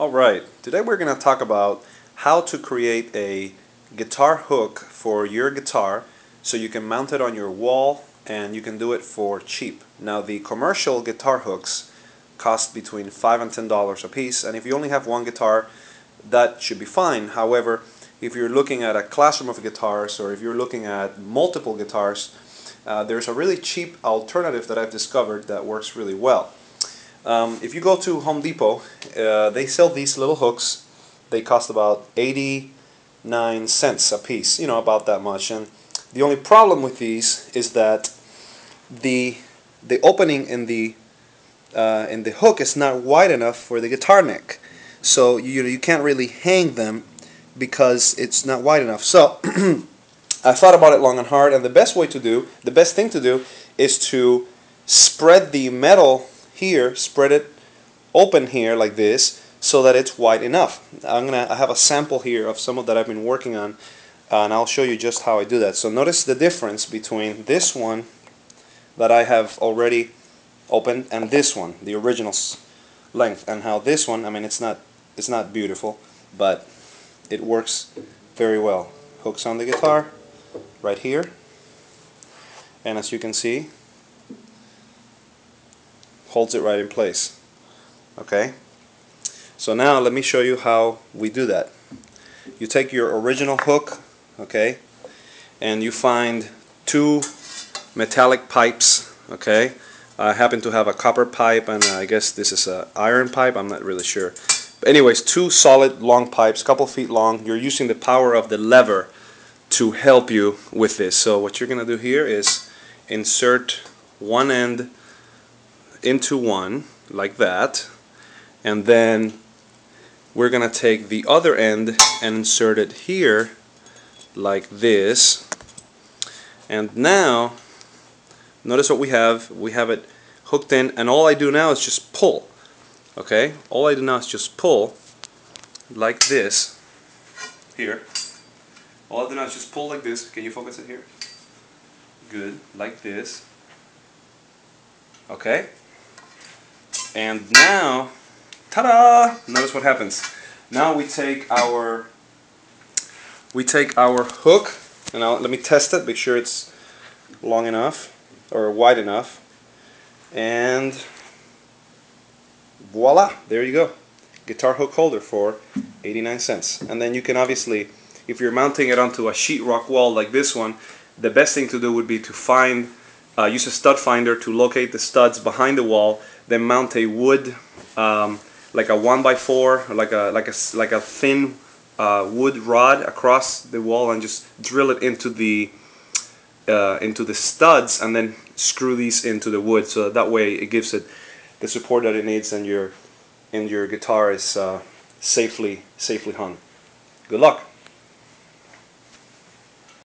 Alright, today we're going to talk about how to create a guitar hook for your guitar so you can mount it on your wall and you can do it for cheap. Now the commercial guitar hooks cost between 5 and $10 a piece and if you only have one guitar that should be fine. However, if you're looking at a classroom of guitars or if you're looking at multiple guitars, uh, there's a really cheap alternative that I've discovered that works really well. Um, if you go to Home Depot, uh, they sell these little hooks. They cost about 89 cents a piece, you know, about that much. And the only problem with these is that the the opening in the uh, in the hook is not wide enough for the guitar neck. So you you can't really hang them because it's not wide enough. So I thought about it long and hard, and the best way to do, the best thing to do, is to spread the metal here, spread it open here like this so that it's wide enough. I'm gonna I have a sample here of some of that I've been working on uh, and I'll show you just how I do that. So notice the difference between this one that I have already opened and this one, the original length, and how this one, I mean it's not it's not beautiful, but it works very well. Hooks on the guitar right here, and as you can see, holds it right in place. Okay? So now let me show you how we do that. You take your original hook, okay, and you find two metallic pipes, okay. I happen to have a copper pipe and I guess this is a iron pipe, I'm not really sure. But anyways, two solid long pipes, couple feet long. You're using the power of the lever to help you with this. So what you're going to do here is insert one end into one like that and then we're gonna take the other end and insert it here like this. And now notice what we have. We have it hooked in and all I do now is just pull okay? All I do now is just pull like this here. All I do now is just pull like this. Can you focus it here? Good like this. Okay and now, ta-da! Notice what happens. Now we take our we take our hook and I'll, let me test it, make sure it's long enough or wide enough. And voila, there you go. Guitar hook holder for 89 cents. And then you can obviously, if you're mounting it onto a sheetrock wall like this one, the best thing to do would be to find, uh, use a stud finder to locate the studs behind the wall then mount a wood, um, like a one by four, like a like a like a thin uh, wood rod across the wall, and just drill it into the uh, into the studs, and then screw these into the wood. So that, that way, it gives it the support that it needs, and your and your guitar is uh, safely safely hung. Good luck.